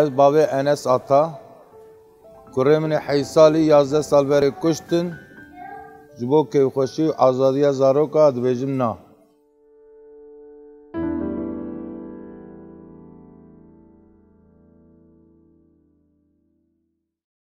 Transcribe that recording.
Ez bavê Enes Ata kurê min ê heysalî yazdeh salberê kuştin ji bo kêfxweşî û azadiya zaroka dibêjim na.